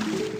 Thank you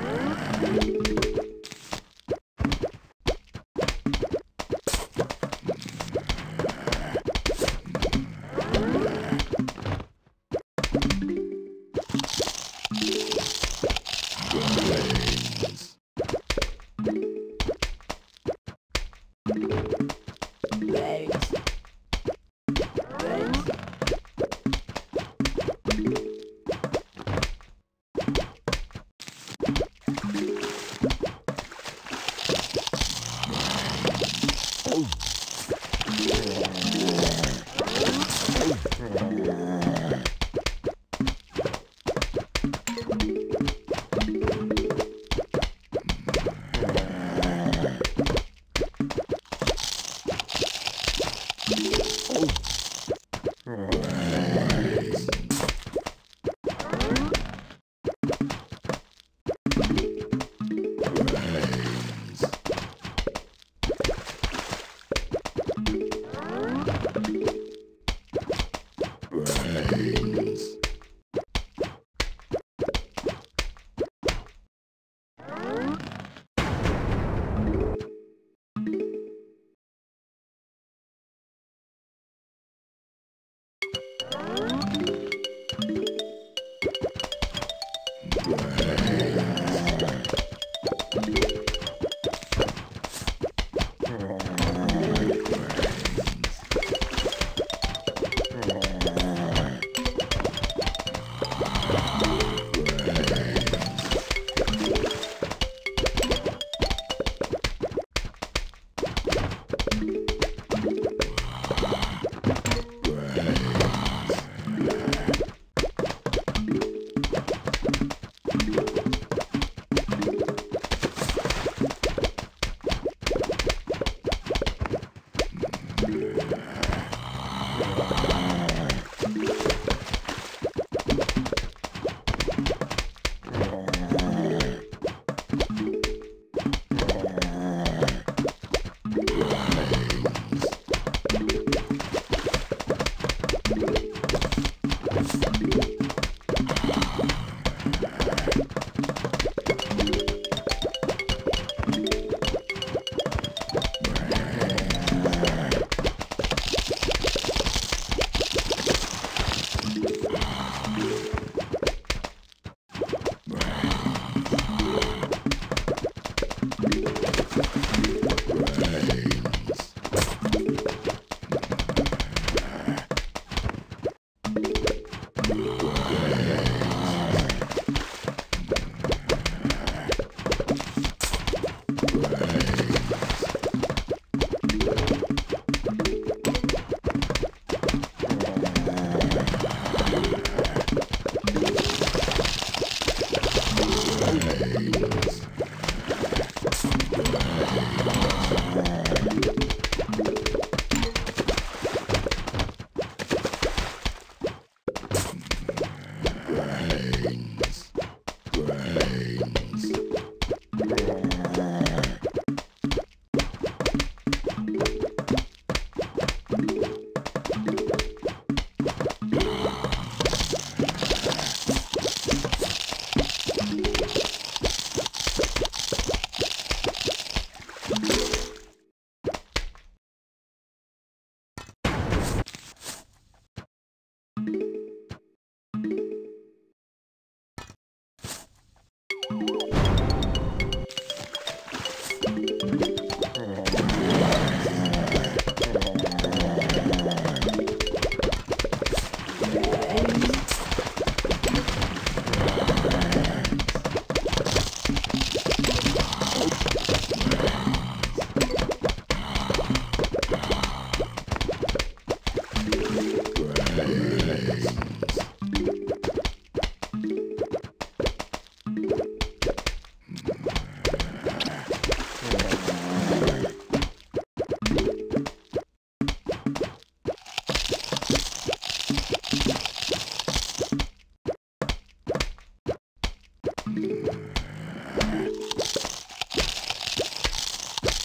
Música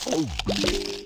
Oh.